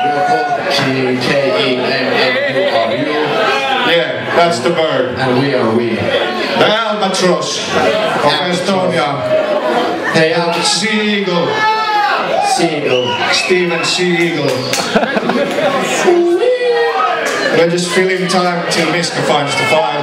Called Yeah, that's the bird. And we are we. The albatross of Estonia. Hey, I'm Seagull. Seagull. Steven Seagull. We're just filling time till Miska finds the file.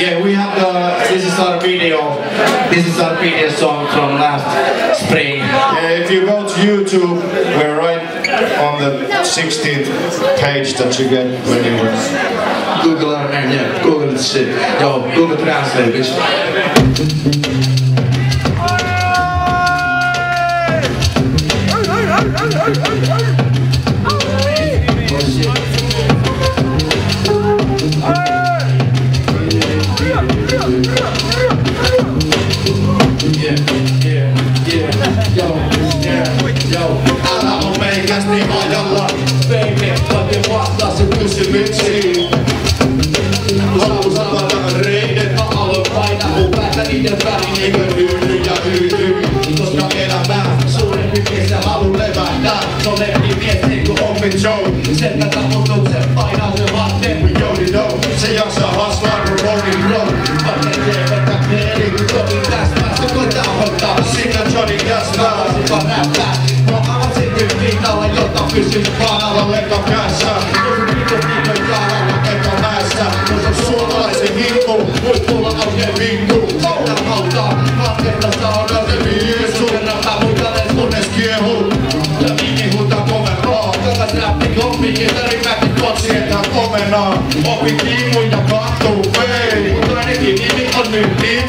Yeah, we have the. This is our video. This is our video song from last spring. Yeah, if you go to YouTube, we're right on the 16th page that you get when you Google our name. Yeah, Google the shit. Yo, Google Translate, bitch. Yeah, Älä on meikäs niin ajalla, baby, voitte vastaa sun kysymyksiin. Haluun avata reidet, mä aloin painaa mun päätä niiden väliin, eikö hyydy ja hyydy. Koska elämä suurempi mies ja halu levähtää, se on lempi mies niin kuin Open Joe. Sen tätä se painaa se vaatteen kuin Jody Doe. Se jaksaa haslaa kuin Rolling Bro. Vaikka teevetä ne eli pysyn vaan alla Leka päässä. Jos vitut niin jaaralla Eka päässä. Suomalaisen hippu. Huipulla oikein vittu Sitä kautta Katkerta saadaan se viisu Kerran huitalen Kunnes kiehuu. Ja viini huutaa komeraa Takas räppi kompi Kitari mäki kotsi Sieltä komenaa. Opi ja kattuu. Hei. Mutta ainakin nimi on nyt Niin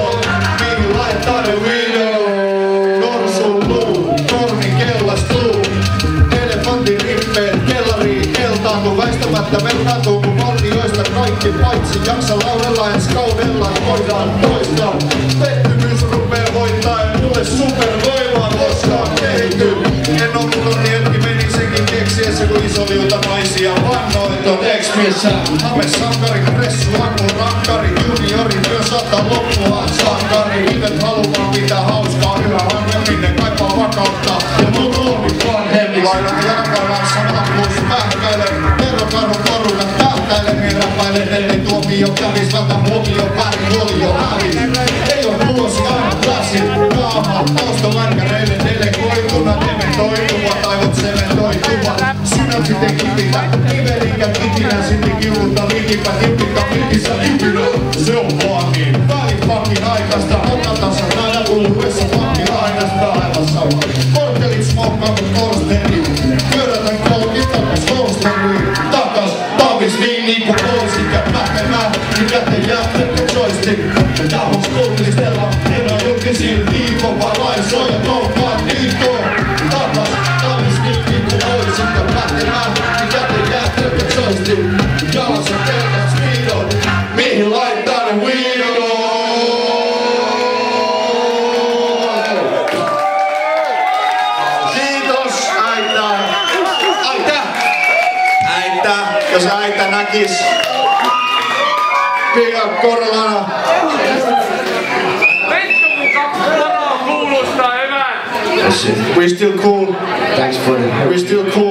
Elefantin rippeet kellariin keltaantuu väistämättä velkaantuu kun valtioista kaikki paitsi jaksa laudella ens kaudella voidaan toistaa. Pettymys rupee voittaa ja mulle supervoimaa koskaan kehity. En oo mutoni hetki meni sekin keksiessä kun iso liuta naisia vannoit on ex-miessä. Hame sankari, pressu, akku, rankari, juniori työ saattaa loppua sankari. Nimet haluaa pitää hauskaa tähtäilemmin räppäilen, ellei tuomio kävis vältä huomio väärin huolio hävis. Ei oo vuosi aina klassi, kaama, taustamärkäreille delegoituna, dementoituva, taivot sementoituva. Synapsi teki pitää, kivelikä kitinä, sitten kivuta, liikipä, tippikka, pitissä, kipinä. Se on vaan niin, välipakin aikaista, otatassa, näillä kuluessa, pakki lainasta, aivan sama. Korttelit smokkaavat korsteeni, pyörätän Tahos kuulistella, en oo julkisiin viikon, vaan laisoja toukaan niikkoon. Takas, tavis niin niinku poisit ja käteen jää pelkkä joystick. Jalassa pelkät speedon, mihin laittaa ne weedon. Kiitos äitä. Äitä. Äitä. Jos äitä näkis. Big up We still cool. Thanks for it. We still cool.